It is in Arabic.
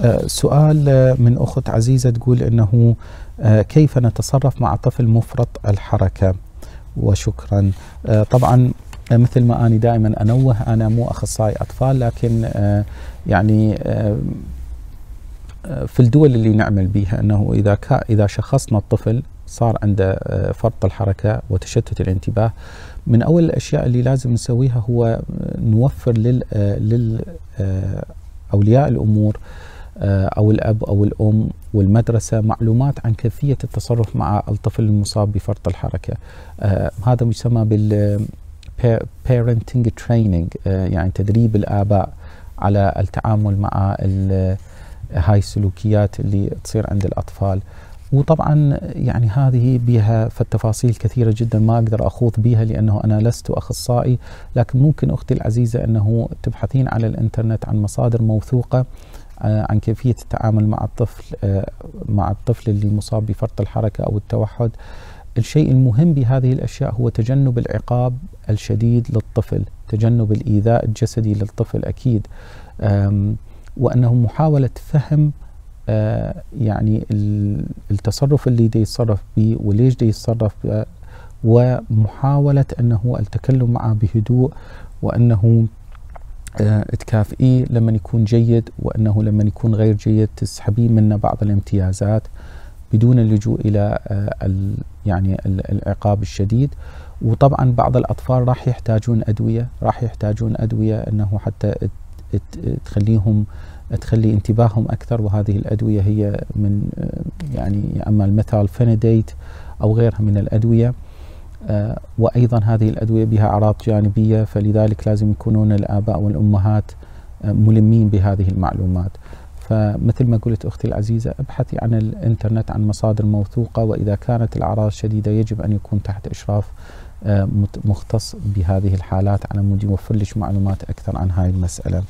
آه، سؤال آه، من أخت عزيزة تقول أنه آه، كيف نتصرف مع طفل مفرط الحركة؟ وشكرا. طبعا مثل ما أنا دائما أنوه أنا مو أخصائي أطفال لكن يعني في الدول اللي نعمل بها أنه إذا إذا شخصنا الطفل صار عنده فرط الحركة وتشتت الانتباه من أول الأشياء اللي لازم نسويها هو نوفر لل, لل أولياء الأمور أو الأب أو الأم والمدرسة معلومات عن كيفية التصرف مع الطفل المصاب بفرط الحركة. آه، هذا يسمى بال parenting training آه، يعني تدريب الآباء على التعامل مع هاي السلوكيات اللي تصير عند الأطفال. وطبعا يعني هذه بها فالتفاصيل كثيرة جدا ما أقدر أخوض بها لأنه أنا لست أخصائي لكن ممكن أختي العزيزة أنه تبحثين على الإنترنت عن مصادر موثوقة آه، عن كيفية التعامل مع الطفل آه، مع الطفل اللي مصاب بفرط الحركة أو التوحد. الشيء المهم بهذه الأشياء هو تجنب العقاب الشديد للطفل تجنب الإيذاء الجسدي للطفل أكيد. وأنه محاولة فهم آه، يعني التصرف اللي دي يتصرف به وليش دي يتصرف ومحاولة أنه التكلم معه بهدوء وأنه آه، تكافئيه لما يكون جيد وأنه لما يكون غير جيد تسحبين منه بعض الامتيازات بدون اللجوء إلى آه، يعني العقاب الشديد. وطبعا بعض الأطفال راح يحتاجون أدوية راح يحتاجون أدوية أنه حتى تخليهم تخلي انتباههم أكثر. وهذه الأدوية هي من آه، يعني أما المثال فينيديت أو غيرها من الأدوية. آه، وأيضا هذه الأدوية بها أعراض جانبية فلذلك لازم يكونون الآباء والأمهات آه، ملمين بهذه المعلومات. فمثل ما قلت أختي العزيزة ابحثي عن الإنترنت عن مصادر موثوقة وإذا كانت الأعراض شديدة يجب أن يكون تحت إشراف مختص بهذه الحالات على مود يوفر لك معلومات أكثر عن هذه المسألة.